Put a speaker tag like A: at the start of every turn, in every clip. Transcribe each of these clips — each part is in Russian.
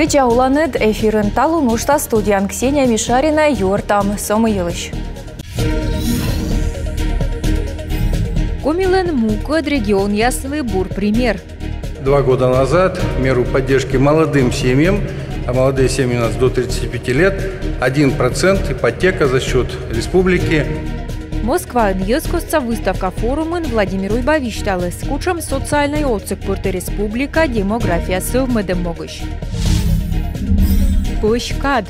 A: Веча уланет эфирын талу нушта студиян Ксения Мишарина юртам сомы елыш. Комилен мукод регион ясвы бур пример.
B: Два года назад меру поддержки молодым семьям, а молодые семьи у нас до 35 лет, 1% ипотека за счет республики
A: Москва Ньескостца выставка форумын Владимир Уйбавишталы с кучем социальной отцик Республика демография совмедем могущ. Пушкад.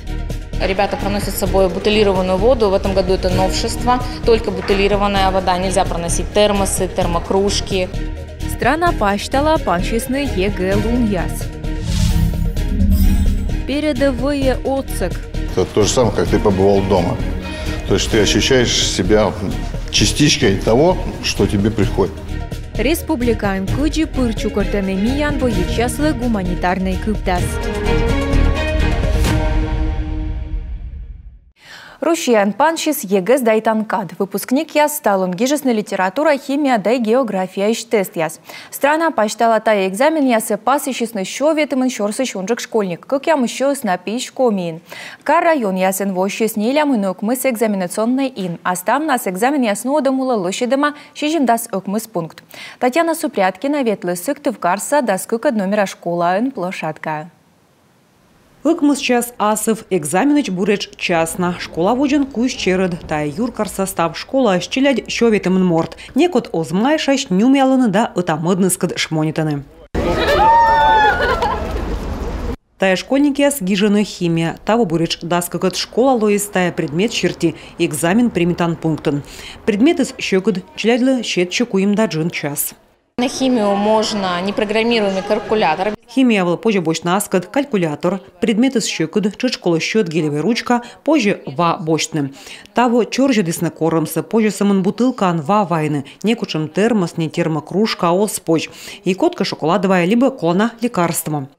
C: Ребята проносят с собой бутылированную воду. В этом году это новшество. Только бутылированная вода. Нельзя проносить термосы, термокружки.
A: Страна паштала панчисны ЕГЭ Луньяс. Передовые отцик.
D: Это то же самое, как ты побывал дома. То есть ты ощущаешь себя частичкой того, что тебе приходит.
A: Республикан Куджи Пырчу Кортенемиян боечаслы гуманитарный кыптас. Рушиян Паншис ЕГЭС Дайтанкад. Выпускник я стал гижесная литература, химия да география иш тест яс. Страна почитала та экзамен ясы пас ишисны шовет имын шорсы шонжик школьник. Как я еще на пиш комин. Кар район ясен вощи с нелям инок мыс экзаменационный ин. А став нас экзамен ясно домула лошадема шижим дас окмыс пункт. Татьяна Супряткина ветлы сыктыв карса даскыка номера школа ин площадка.
E: Ыкмыз час асыв экзаменыч буреч часна. Школа вожен куш черед. Та юркар состав школа щелядь шоветымын морт. Некот озмай шаш нюмялыны да ытамыдныскыд шмонитаны. Тая школьники с гижаны химия. Того буреч даскакот школа лоис тая предмет черти. Экзамен примитан пунктын. Предмет из щекот челядлы щет щекуем да джин час.
C: На химию можно непрограммируемый калькулятор.
E: Химия был позже бочна аскад, калькулятор, предметы с щекуд, чечкола счет, гелевая ручка, позже ва бочным. Того чоржа десна коромса, позже самон бутылка ан ва вайны, некучем термос, не термокружка, а споч. И котка шоколадовая, либо кона лекарством.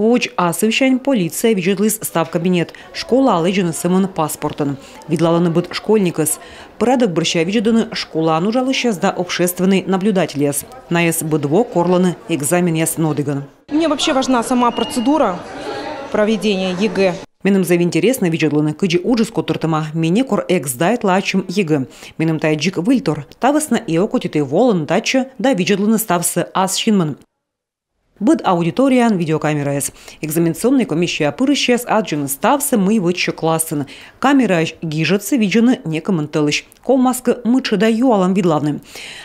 E: Уч асывщань полиция виджетлис став кабинет. Школа алыджаны сымын паспортын. Видлаланы быт школьникас. Порядок борща виджеданы школа нужала сейчас да общественный наблюдатель яс. На яс быдво корланы экзамен яс нодыган.
F: Мне вообще важна сама процедура проведения ЕГЭ.
E: Менем зав интересно виджедланы кыджи уджис котыртыма. Мене кор экс дайт лачым ЕГЭ. Менем тайджик вильтор. Тавасна и окотите волын дача да виджедланы ставсы шинман. Быд аудиториян видеокамера эс. Экзаменационная комиссия пырыща с аджины ставсы мы вычу классен. Камера гижется виджены не комменталыш. Колмаска мычы да юалам видлавны.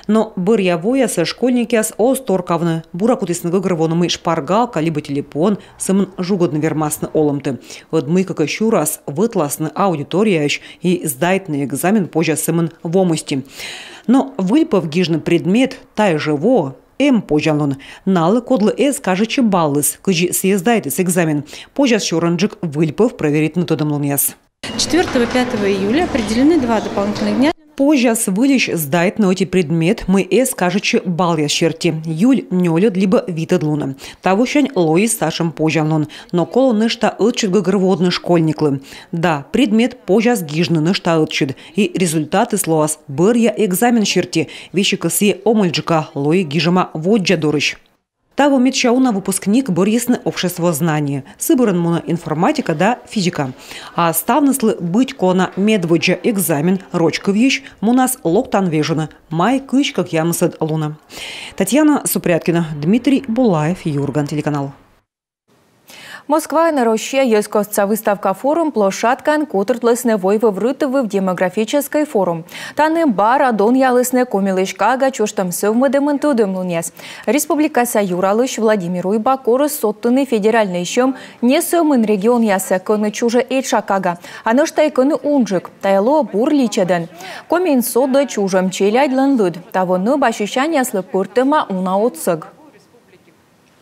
E: Но бір явоя со школьники с осторкавны. Буракут из мы шпаргалка либо телефон сымын жугодны вермасны олымты. Вот мы как еще раз вытласны аудитория и сдайтный экзамен позже сымын вомости. Но выльпав гижны предмет, тай живо, М пожалон. Налы кодлы эс кажечи баллыс, кыжи съездайтес экзамен. Пожас шоранджик выльпов проверить методом луньяс.
G: 4-5 июля определены два дополнительных дня
E: Позже с вылещ сдает на эти предмет мы эс кажучи бал я черти. Юль нёлет либо витад луна. Того щань лои сашем пожалон. Но коло нышта ылчит гагроводны школьниклы. Да, предмет позже сгижны нышта ылчит. И результаты слоас быр я экзамен черти. Вещи косы омальджика лои гижама воджа дорыш. Таво Митчауна выпускник Борисны общество знания. Сыборын муна информатика да физика. А ставныслы быть кона медводжа экзамен рочка вещь мунас локтан вежена. Май кыч как ямсад луна. Татьяна Супряткина, Дмитрий Булаев, Юрган, телеканал.
A: Москва на Роще Ескостца выставка форум площадкан котыртлысны войвы врытывы в демографический форум. Таны бар адон ялысны комилышкага чоштам сövмыдымын тудым лунес. Республика Саюралыш Владимир Уйбакоры соттыны федеральный щем не сövмын регион ясы кыны чужы эйшакага. Аныштай кыны унжик, тайло бур личеден. Комин соды чужым челядлын лыд. Тавоны башищаняслы пыртыма уна.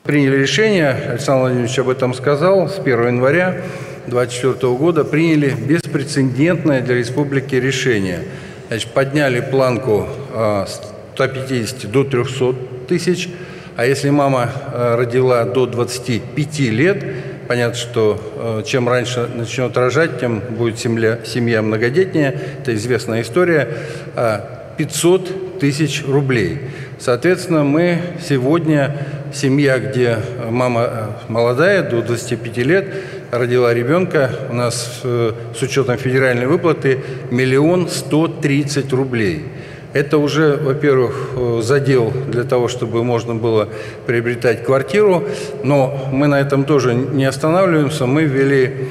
B: Приняли решение, Александр Владимирович об этом сказал, с 1 января 2024 года приняли беспрецедентное для республики решение. Значит, подняли планку а, с 150 до 300 тысяч, а если мама а, родила до 25 лет, понятно, что а, чем раньше начнет рожать, тем будет семья, семья многодетнее, это известная история, 500 тысяч рублей. Соответственно, мы сегодня, семья, где мама э, молодая, до 25 лет, родила ребенка, у нас э, с учетом федеральной выплаты миллион сто тридцать рублей. Это уже, во-первых, э, задел для того, чтобы можно было приобретать квартиру, но мы на этом тоже не останавливаемся. Мы ввели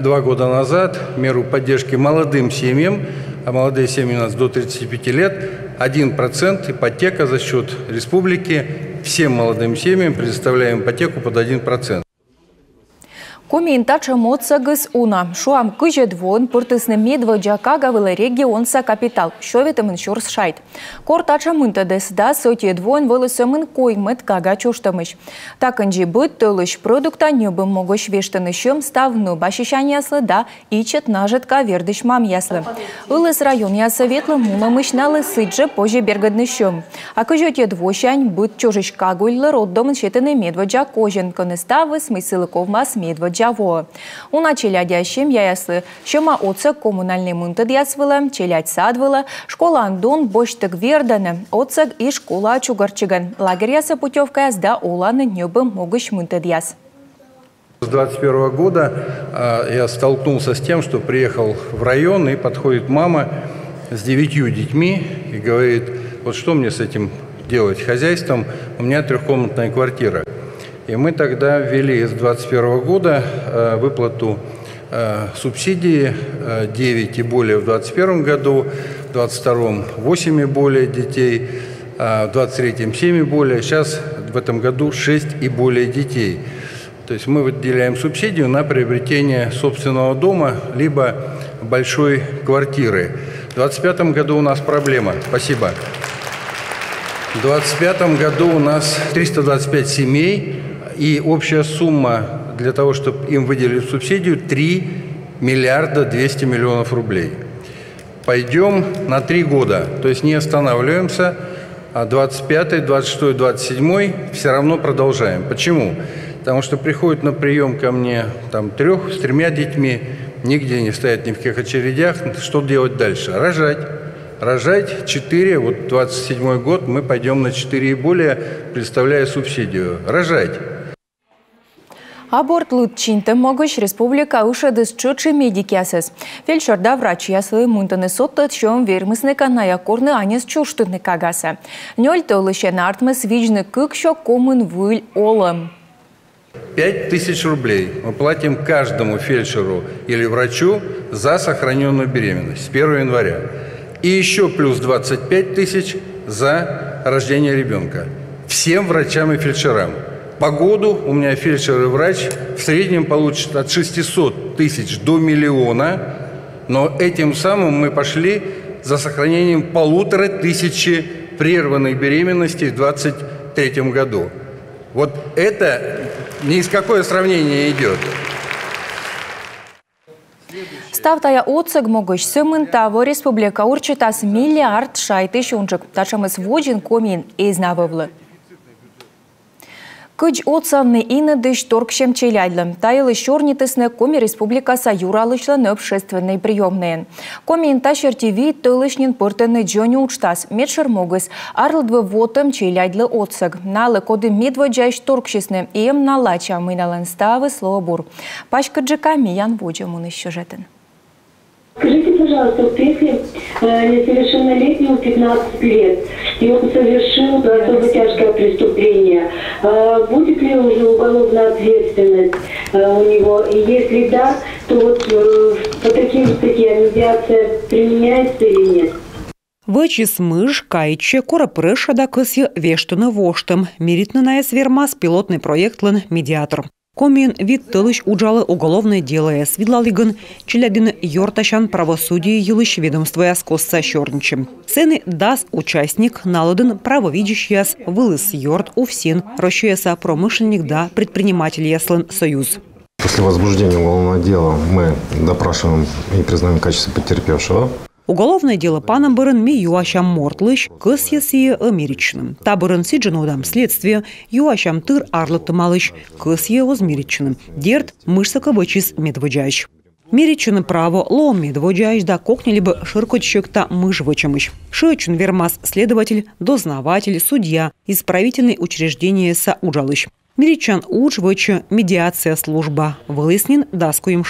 B: два года назад меру поддержки молодым семьям, а молодые семьи у нас до 35 лет, 1% ипотека за счет республики. Всем молодым семьям предоставляем ипотеку под 1%.
A: Комента чамоца гыс уна. Шуам кыже двон пыртысны медва джакага вылы регионса капитал. Шоветымын шорс шайт. Корта чамынта десда соте двон вылысымын коймыт кага чуштамыш. Такынжи быт тылыш продукта небым могыш вештанышым ставну башишан яслы да ичет нажитка вердыш мам яслы. Илыс район я ясоветлы муламыш налы сыджы позже бергаднышым. А кыже те двощань быт чужишка гуйлы роддомын шетыны медва джакожен. Кыныставы смысылы ковмас медва джакожен. Джаво. Уна челядящим яяслы шыма отсык коммунальный мынты диясвылы, челядь садвылы, школа андон боштык верданы, отсык и школа чугарчыган. Лагерь ясы путевка язда оланы небы могыш мынты дияс.
B: С 21 года я столкнулся с тем, что приехал в район и подходит мама с девятью детьми и говорит, вот что мне с этим делать хозяйством, у меня трехкомнатная квартира. И мы тогда ввели с 2021 года э, выплату э, субсидии 9 э, и более в 2021 году, в 2022 8 и более детей, в 2023 7 и более, сейчас в этом году 6 и более детей. То есть мы выделяем субсидию на приобретение собственного дома либо большой квартиры. В 2025 году у нас проблема. Спасибо. В 2025 году у нас 325 семей и общая сумма для того, чтобы им выделили субсидию, 3 миллиарда 200 миллионов рублей. Пойдем на три года, то есть не останавливаемся, а 25, 26, 27 все равно продолжаем. Почему? Потому что приходят на прием ко мне там трех, с тремя детьми, нигде не стоят ни в каких очередях. Что делать дальше? Рожать. Рожать 4, вот 27 год мы пойдем на 4 и более, представляя субсидию. Рожать.
A: Аборт лутчинте могыш республика ушадыс чучы медики асыз. Фельдшерда врач яслы мунтаны сотты чом вермысны каная корны анес чуштыны кагаса. Нёль толышен артмыс вижны шо комын выль олым.
B: Пять тысяч рублей мы платим каждому фельдшеру или врачу за сохраненную беременность с 1 января. И еще плюс 25 тысяч за рождение ребенка. Всем врачам и фельдшерам. По году у меня фельдшер и врач в среднем получат от 600 тысяч до миллиона, но этим самым мы пошли за сохранением полутора тысячи прерванной беременности в 2023 году. Вот это ни с какое сравнение идет.
A: Ставтая оцег могыш сымын таво республика урчитас миллиард шайты шунчык. Ташамыз вожин комин эзнавывлы. Кыч отсанны ины дыш торкшем челядлым. Тайылы шорнитысны Коми Республикаса юралышланы общественный приемные. Коми инташер ТВ тылышнин пыртыны джони учтас. Медшер могыс арлдвы вотым челядлы отсыг. Налы коды медвы джайш торкшесны. Им налача мыналын ставы слово бур. Пашка джика миян сюжетын.
H: Скажите, пожалуйста, вот если э, несовершеннолетнему 15 лет, и он совершил особо тяжкое преступление, э, будет ли уже уголовная ответственность э, у него? И если да, то вот э, по таким статьям медиация применяется или нет?
E: Вычис мыш, кайче, кора прыша да кысья вештыны воштым. Меритны на вермас пилотный проект лын медиатор. Комин вид тылыш уджалы уголовное дело с видлалыгын Челябин Йорташан правосудие юлыш ведомство яскосса щорничем. Сцены дас участник налодын правовидящияс вылыз Йорт Уфсин, рощуяса промышленник да предприниматель яслын союз.
I: После возбуждения уголовного дела мы допрашиваем и признаем качество потерпевшего.
E: Уголовное дело пана бырын ми юашам мортлыш, кыс ясие америчным. Та бырын сиджинодам следствие юашам тыр арлы тымалыш, кыс е озмеричным. Дерт мышсака бычис медвыджач. Миричуны право ломи дводжаешь да кокни-либо ширкотчик та мыш вычемыш. Шичун вермас следователь, дознаватель, судья, исправительные учреждения са уджалыш. Миричан уч вычу медиация служба. Вылыснин даску им.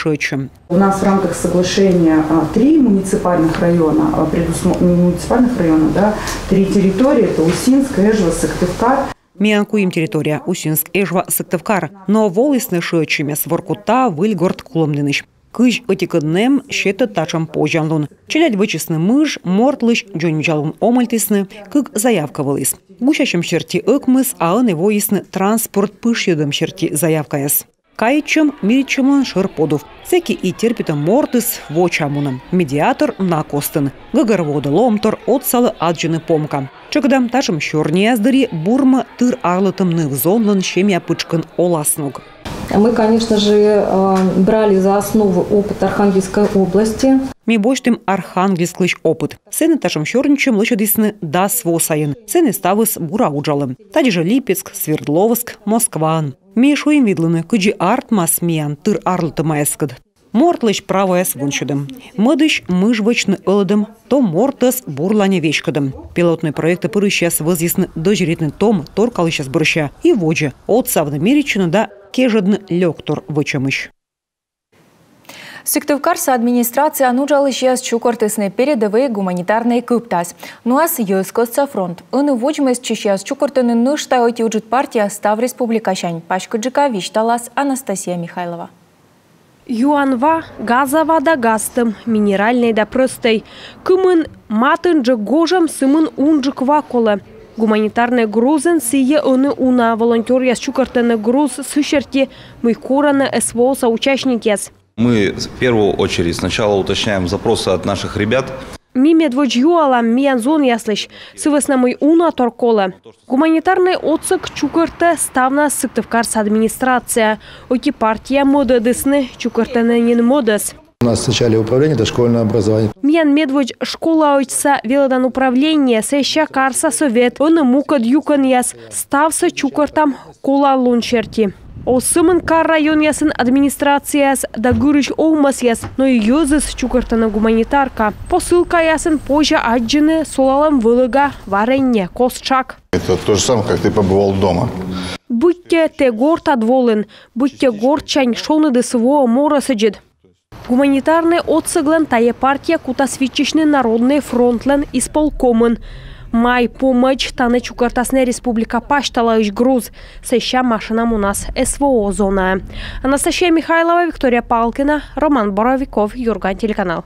J: У нас в рамках соглашения а, три муниципальных района, а, предусмо... муниципальных района, да, три территории, это Усинск, Эжва, Сыктывкар.
E: Миянку им территория Усинск, Эжва, Сыктывкар. Но волысны шичуме своркута выльгорд куломдыныш. Кыж отикыднем щета тачам пожанлун. Челядь вычесны мыш, мортлыш, джонджалун омальтисны, кык заявка вылыс. Гущащим черти ыкмыс, а он его транспорт пышьедом черти заявкаяс. Кайчым миричымлан шыр подов. Секи и терпитым мортыс вочамуным. Медиатор на костын. Гыгырводы ломтор отсалы аджыны помка. Чыгдам ташым чорнияздыри бурма тыр арлытым нывзонлын шемя пычкын оласнуг.
K: Мы, конечно же, э, брали за основу опыт Архангельской области.
E: Ми боштим архангельский опыт. Сены ташам щорничем лычадисны да свосайын. Сены ставыс бура уджалым. Тади же Липецк, Свердловск, Москван. Ми шуим видлыны, кыджи арт масмиян тыр арлыты майскыд. Мортлыш праваяс вунчудым. Мыдыш мыжвычны ылдым, то мортас бурлане вечкадым. Пилотный проект пырыщас возъясны дожиритный том торкалыщас бурща и воджа. От савны меричуны да кежен лектор вычемыш.
A: Сыктывкарса администрация анужалы жияс чукортысны передовые гуманитарные кыптас. Нуас юэскосца фронт. Ыны вучмес чешияс чукортыны партия Став Республикащань. Пашкаджика Вишталас Анастасия Михайлова.
L: Юанва газова да гастым, минеральный да простой. Кымын матын жы гожам сымын унжы кваколы. Гуманитарный грузын сие оны уна волонтер яс чукартыны груз сышерти мы кураны СВО соучастникес.
M: Мы в первую очередь сначала уточняем запросы от наших ребят.
L: Миме дводжюала миянзон яслыш, сывыснамый уна торкола. Гуманитарный отсык чукырты ставна сыктывкарс администрация. Оки партия моды дысны чукыртынын модас.
N: У нас в начале управления это школьное образование.
L: Миян медвоч школа ойца велодан управление, сэща карса совет, он мукад юкан яс, ставса чукартам кола лунчерти. Осымын кар район ясын администрацияс да гүріш оумас яс, но и йозыс чукартана гуманитарка. Посылка ясын позже аджины солалам вылыга варенье, косчак.
D: Это то же самое, как ты побывал дома.
L: Будьте те горд отволен, будьте горд чань шоны дысыво мора сыджит. Гуманитарный отсыглан тая партия кутасвичечный народный фронтлен исполкомын. Май помощь таны чукартасны республика пашталаыш груз. Сэща машинам у нас СВО зона. Анастасия Михайлова, Виктория Палкина, Роман Боровиков, Юрган телеканал.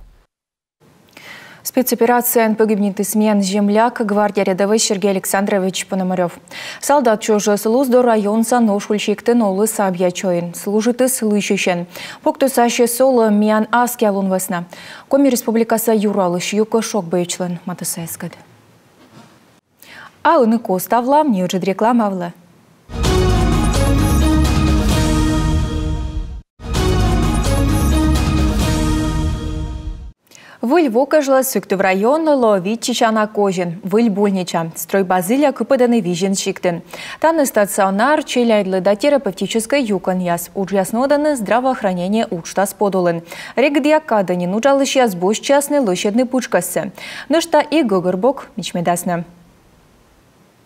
A: Спецоперация погибнет смен земляк гвардия рядовой Сергей Александрович Пономарев. Солдат чужы слузду район сану шульчиктен олы сабьячоин. Служит и слышащен. Покту саще соло миян аски алун весна. Коми республикаса юралыш юко шок бейчлен. Матасайскад. А ыныко ставлам, не реклама авла. Выль вокажла в район ловить чичана кожин, выль больнича, строй базилия купаданы вижен шиктен. Таны стационар челяйдлы до терапевтической юкан яс, уж ясноданы здравоохранение учта сподулын. Регдиакада не нужалыш яс бош частный лощадный пучкасы. Нышта и гогорбок мечмедасна.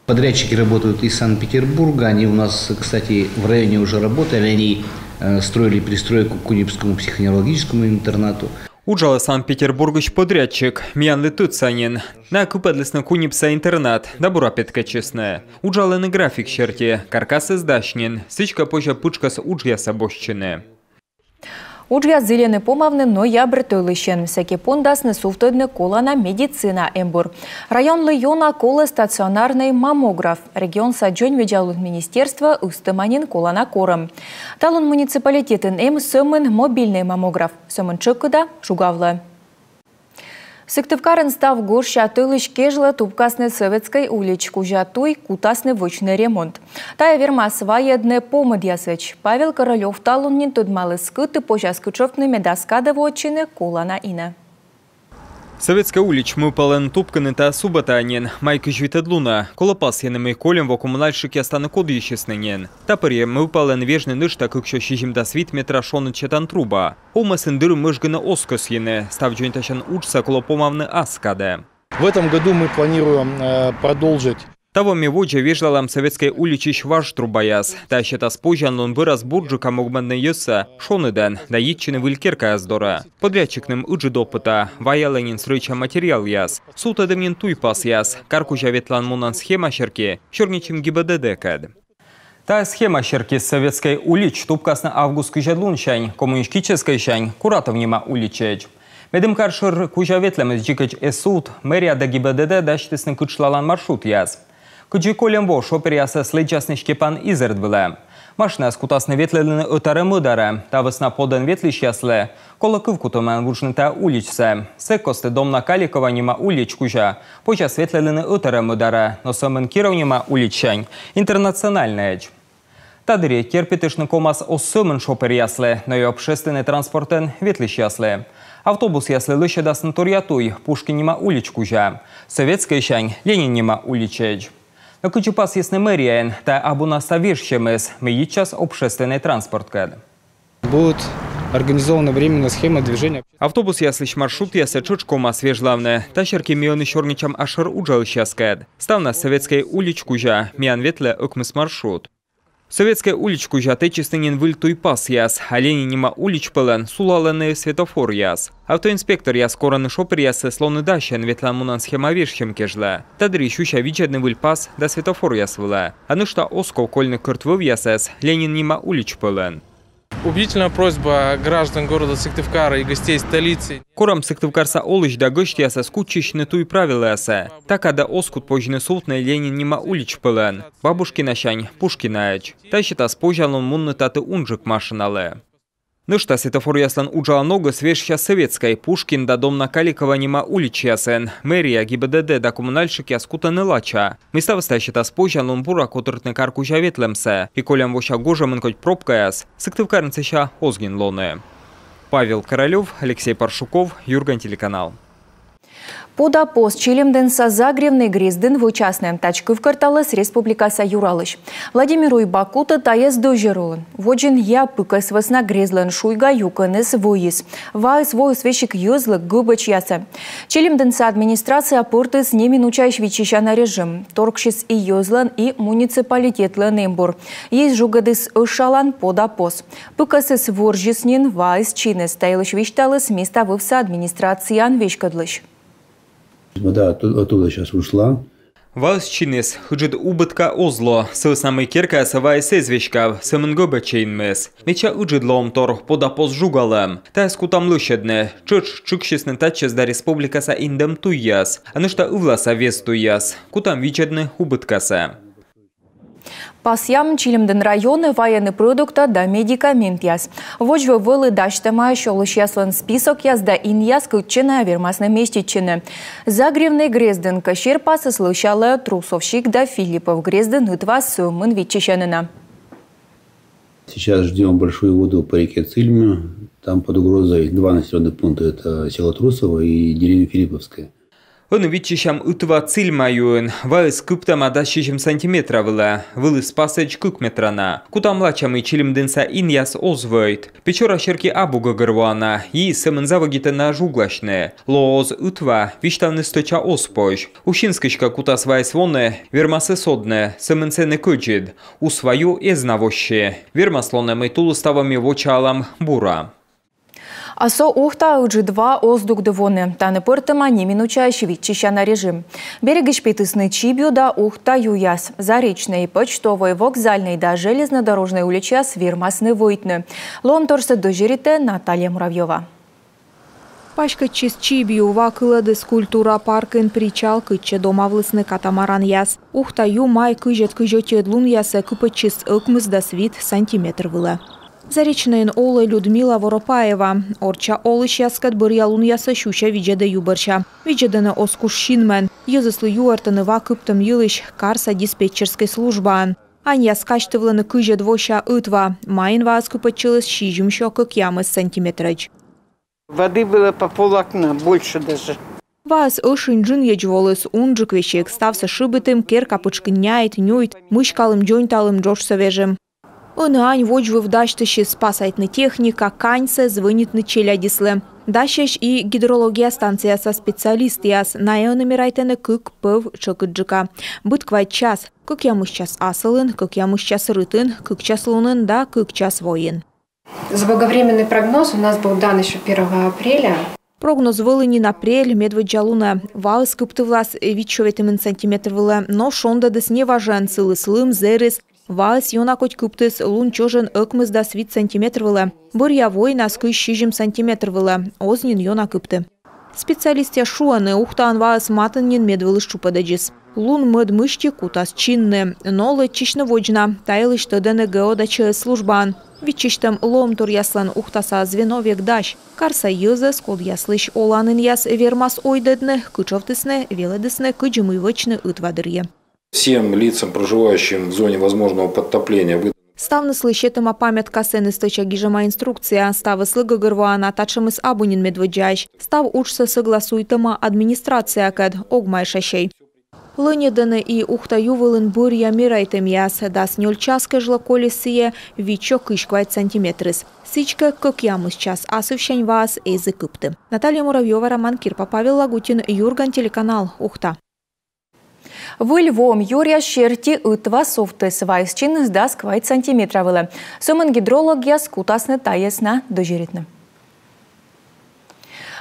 O: Подрядчики работают из Санкт-Петербурга. Они у нас, кстати, в районе уже работали. Они э, строили пристройку к Кунипскому психоневрологическому интернату.
P: Уджалы Санкт-Петербургыш подрядчик, миян летут санин. На купадлесна кунипса интернат, да петка честная. Уджалы на график черти, каркасы сдашнин, сычка позже пучкас уджья собощины.
A: Уджя зеленый помавны ноябрь тойлышен. Сәке пондасны суфтойдны колана медицина эмбур. Район Лыйона колы стационарный маммограф. Регион саджон веджалут министерства устыманин колана корым. Талун муниципалитетін эм сөмін мобильный маммограф. Сөмін чыкыда шугавлы. Сыктывкарын став горща тылыш кежла тупкасны советской улич кужатуй кутасны вочный ремонт. Тая верма сваедне помыд ясыч. Павел Королев талуннин тудмалы скыты пожа скычевны медаскада вочины кулана ина.
P: Советська уліч ми пален Тупкини та Субатанін, майки жвітедлуна, колопас єними колем во комунальщики стане кодіщисненін. Та пер'є ми пален вежний ниш так, якщо шіжім да світ метра шони четан труба. Ума сендир мижгина оскос єне, став джойнташан учса колопомавне аскаде.
N: В этом году мы планируем э, продолжить
P: Того міводжа віжлалам советської улічі шваж трубаяс, та ще та спожан он вираз бурджука могменне єса, шониден, да їдчини вилькерка яздора. Подрядчикним уджи допита, вая ленін стройча матеріал яс, сута демнін туй пас яс, каркужа ветлан мунан схема шерки, чорнічим ГИБДД кед. Та схема шерки з советської уліч тупкас на август кижадлунчань, комуністичний шань, куратовніма улічеч. Медим каршыр кужа ветлеміз жикыч эсуд, мэрия да ГИБДД даштысны кычлалан маршрут яз. Кыджи колем во шопер ясы слыджасны шкепан изерд вылы. Машина скутасны ветлеліні өтары мыдары, та высна подан ветлиш яслы, кола кывку томен вужны та уличсе. Секосты домна каликова нима улич кужа, поча светлеліні өтары мыдары, но сомын кировнима уличшань, интернациональная. Тадыре терпетышны комас осымын шопер яслы, но и общественный транспортен ветлиш яслы. Автобус яслы лыше дасны торятуй, Пушкинима улич кужа. Советская шань, Ленинима уличеч. На Кучупас ясны мэриян, та абуна савишщемес, мы час общественный транспорт кэд.
Q: Будет организована временная схема движения.
P: Автобус яслыш маршрут ясы чучкома свежлавны, та шерки мионы шорничам ашыр уджал щаскэд. Ставна советской улич кужа, миян ветле ыкмыс маршрут. Советская уличку же отечественен выль туй пас яс, а Ленинима улич пылен сулаланы светофор яс. Автоинспектор яс кораны шопер яс слоны дащен ветлан мунан схема вешхем кежле. Тадри щуща вичедны выль пас да светофор яс выле. А ну что осков кольны кыртвыв ясэс, Ленинима улич пылен.
Q: Убедительная просьба граждан города Сыктывкара и гостей столицы.
P: Корам Сыктывкарса олыч да гышт яса скучищны туй правила яса. Так ада оскут пожны султны Ленин нима улич пылен. Бабушкина шань, Пушкинач. Та щита спожалон мунны таты унжик машинале. Нышта светофор яслан уджала нога свежща советской. Пушкин да дом на Каликова нима улич ясен. Мэрия, ГИБДД да коммунальщики не лача. Места выстащита спожалон бура котыртны карку жаветлемсе. И колям воща гожа хоть пробка яс. Сыктывкарнцеща озгин лоны. Павел Королев, Алексей Паршуков, Юрган телеканал.
A: Пода пост Чилимден са Загревный Гризден в участном тачку в карталас Республикаса Юралыш. Владимир Уйбакута таес дожерулын. Воджин я пыкас васна грезлен шуйга юканес воис. Вайс воис вещик юзлы губач яса. Чилимден са администрация портыс не минучаешь вичища на режим. Торгшис и юзлан и муниципалитет нембур. Есть жугадыс ышалан пода пост. Пыкасыс воржиснин вайс чинес тайлыш вишталыс места вывса администрациян вещкадлыш.
R: Вода оттуда сейчас ушла.
P: Валс чинес, худжид убытка озло, сыл самый кирка савай сезвичка, сымын гобачейнмес. Меча уджид ломтор, пода поз жугалам. Та скутам лышедне, чыч чыкшесны тачес да республикаса индем туяс, а нышта увласа
A: Пасям Чилимден районы военный продукта да медикамент яс. Вожвы вылы даштама шолыш яслан список яс да ин яс кычына вермасны местечины. Загревный Грезден кашир пасы слышала трусовщик да Филиппов Грезден ытва сумын вичищанына.
R: Сейчас ждем большую воду по реке Цильме. Там под угрозой два населенных пункта. Это село Трусово и деревня Филипповская.
P: Он вичишам утва цильмаюн, вайс куптама да шишим сантиметра вла, вылы спасач кукметрана. Кутам лачам и чилимденса иньяс озвойт. Печора шерки абуга гырвана, и сымын завагита на жуглашне. Лооз утва, виштавны сточа оспож. Ушинскишка кутас вайс воне, вермасы содне, сымын цены кыджид. У свою эзнавоще. Вермаслоне мы тулуставами вочалам бура.
A: Асо ухта уджи-2 оздук дывоны, таны пыртыма неминуча щевитчища на режим. Береги шпитысны чибью да ухта юяс. Заречный, почтовый, вокзальный да железнодорожный уличас вирмасны войтны. Лом торсы дожерите Наталья Муравьева.
S: Пашка чиз чибью вакылады скульптура паркын причал кычче домавлысны катамаран яс. Ухта ю май кыжет кыжете длун ясы кыпы да свит сантиметр вылы. Заречнын олы Людмила Воропаева. Орча олы шяскат бұрялун яса шуща виджеде юбарча. Виджедені оскуш шинмен. Езыслы юартыны вакыптым йылыш карса диспетчерской службан. Ань яскаштывлыны кыжет двоща ытва. Майын вазку почилась шижум щокок ямы сантиметрыч.
T: Воды было по пол окна, больше даже.
S: Вас ышын джын ежволыс унжик вещек стався шибитым, кер капычкыняет, нюйт, мышкалым джойнталым джошса вежем. Ынань вожвы вдачтыщи спасайтны техника, каньсе звынитны челядислы. Дащеш и гидрология станция со специалист яс найоными райтены кык пыв чыкыджика. Быт квай час, кык ямыш час асылын, кык ямыш час рытын, кык час лунын да кык час воин.
T: Заблаговременный прогноз у нас был дан еще 1 апреля.
S: Прогноз Волынин апрель, медведжалуна. Вал скыпты влас вичоветимен сантиметр вылы, но шонда дес не важен, сылы слым, зерис, Ваас юна коть күптіс лун чожын өкмізда свит сантиметр вылы. Бұр явой наскы шижим сантиметр вылы. Ознин юна күпті. Специалисте шуаны ухтан ваас матыннин медвылы шупададжис. Лун мыд мышти кутас чинны, нолы чишны вожна, тайлыш тыдыны геодачы службан. Вичиштем лом тур яслан ухтаса звено вегдаш. Карса юзы скол яслыш оланын яс вермас ойдыдны, кычовтысны, веледысны, кыджымы вычны ытвадырье.
U: Всем лицам, проживающим в зоне возможного подтопления, выдано
S: Ставны слышетыма памятка сены стыча гижама инструкция, ставы слыга гырвана, тачымыз абунин медведжащ, став учса согласуйтыма администрация кад, огмай шашей. Лынедыны и ухтаю вылын бурья мирайтым яс, дас нёль час кыжла колесие, вичо кышквайт сантиметрыс. Сичка как ямыс час, асывщань вас эзы кыпты. Наталья Муравьева, Роман Кирпа, Павел Лагутин, Юрган, телеканал Ухта.
A: Выльвом, Юрия Шерти ұтыва софты свайсчин сдаск сквайт сантиметра вылы. Сомын гидрологияс кутасны таясна дожеретні.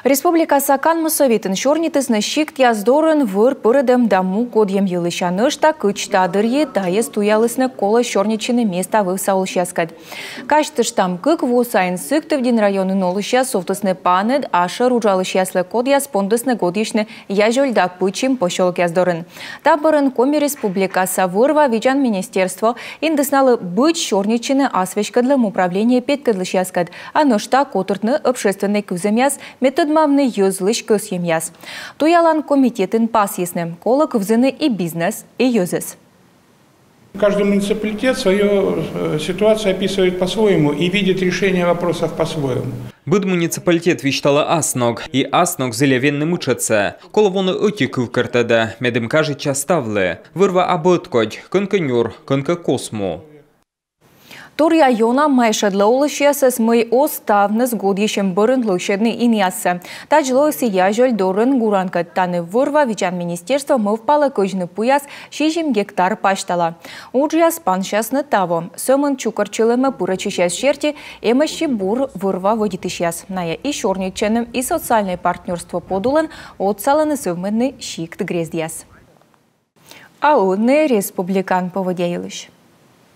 A: Республика Сакан советін шорнитісіні шикт яздорын выр пырыдым даму кодем елышанышта кычтадырье дайыз туялысны кола шорничыны места высаул шаскад. Каштыштам кык восайын сыктывден районын олыша софтысны паныд ашы ружалыш яслы код яз пондысны годишны яжольдак пошолк яздорын. Табырын Коми Республикасы вырва Вичан Министерство индысналы быч шорничыны асвешкадлым управление петкадлыш яскад. Анышта котыртны общественный күзім метод мавны юзлыш көсемяс. Туялан комитетин пас ясным, колок взыны и бизнес, и юзес.
V: Каждый муниципалитет свою э, ситуацию описывает по-своему и видит решение вопросов по-своему.
P: Быд муниципалитет виштала асног, и асног зелевенны мучатся. Коло воно отіки в картада, медем каже частавле. Вирва аботкодь, конконюр, конка космо.
A: Тур района майшадлы олышиясы смый ос тавныз годишем бұрын лойшедны иниясы. Таджлой сия жөл дорын гуранка таны вырва вичан министерство мывпалы көжіні пуяс шежім гектар паштала. Уджияс паншасны таво. Сомын чукарчылымы пурачышяс жерти эмыші бур вырва водитышяс. Ная и шорниченым и социальное партнерство подулын отсаланы сөвмінні шикт грездияс. Ауны республикан поводяйлыш.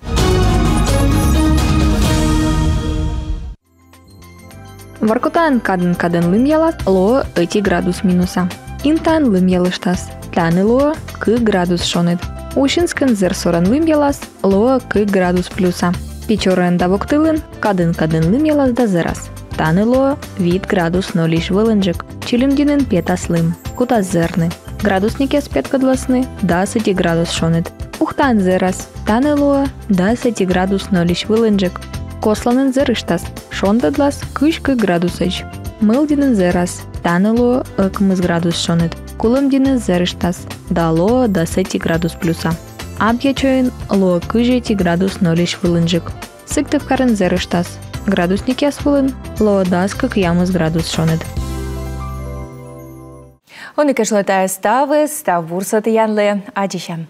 W: Музыка Варкотан кадын кадын лым ялат ло эти градус минуса. Интан лым ялыштас. Таны ло к градус шонет. Ушинскен зер соран лым ялас к градус плюса. Печорен да воктылын кадын кадын лым ялас да зерас. Таны ло вид градус нолиш вылынжик. Чилимдинен петас лым. Кутас зерны. Градусники спет кадласны да сети градус шонет. Ухтан зерас. Таны ло да сети градус нолиш вылынжик. косланын зырыштас шондыдлас кышкы градусыч. Мылдинын зырас таныло ыкмыз градус шоныт Кулымдины зырыштас дало до сети градус плюса. Абьячоин ло кыжети градус нолиш вылынжык. Сыктывкарын зырыштас градусник ясвылын ло даскык ямыз градус шоныт
A: Он и ставы, став бурсаты янлы, адишам.